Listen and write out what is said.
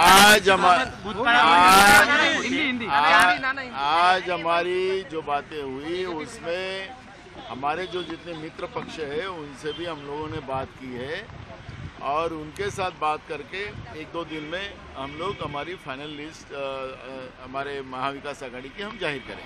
आज हमारी आज, हमारी जो बातें हुई उसमें हमारे जो जितने मित्र पक्ष है उनसे भी हम लोगों ने बात की है। और उनके साथ बात करके एक दो दिन में हम लोग हमारी फाइनल लिस्ट हमारे महाविकास आघाड़ी की हम ज़ाहिर करें